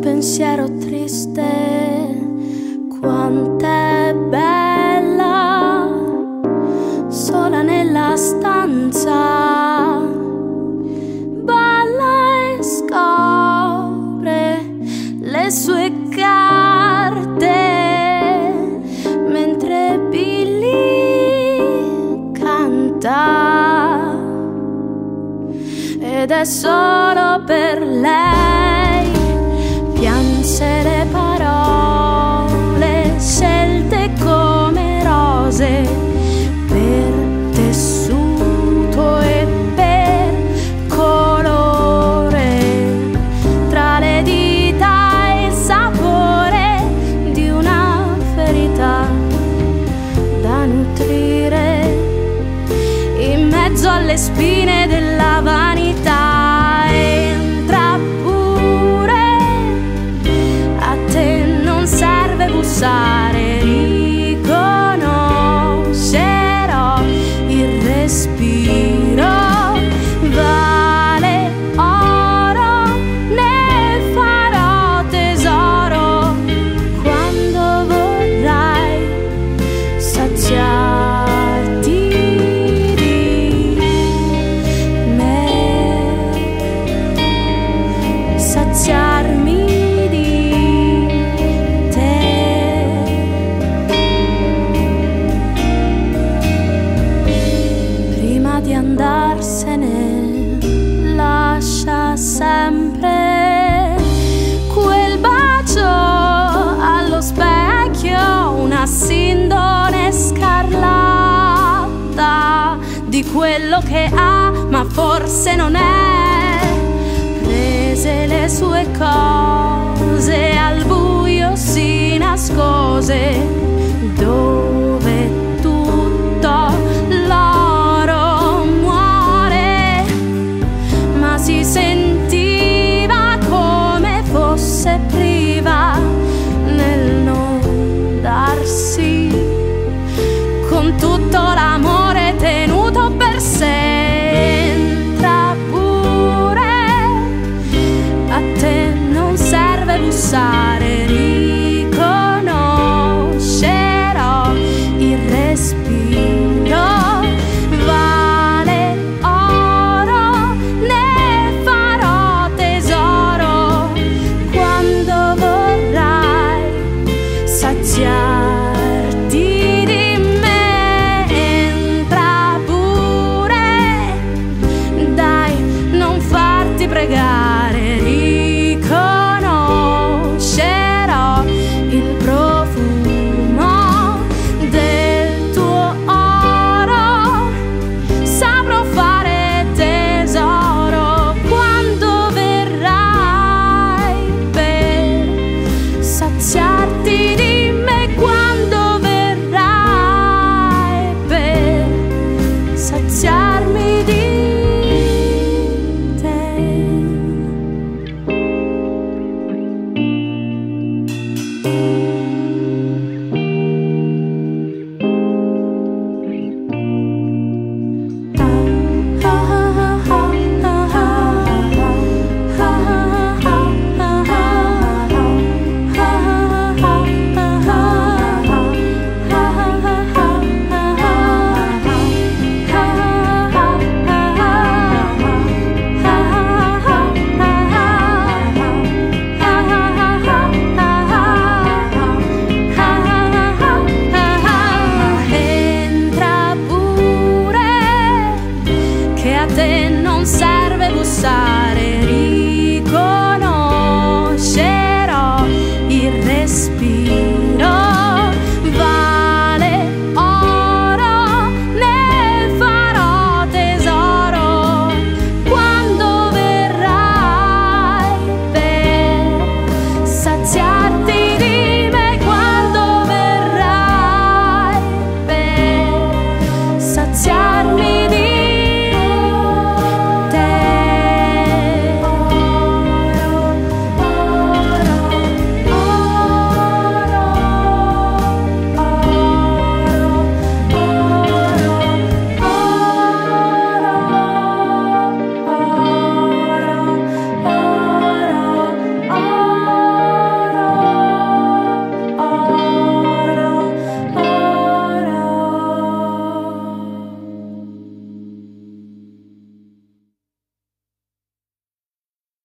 pensiero triste, quant'è bella, sola nella stanza, balla e scopre le sue carte, mentre Billy canta. Ed è solo per lei mezzo alle spine della vanità. Entra pure. A te non serve bussare che ha, ma forse non è. Prese le sue cose al buio, si nascose. Dove ya.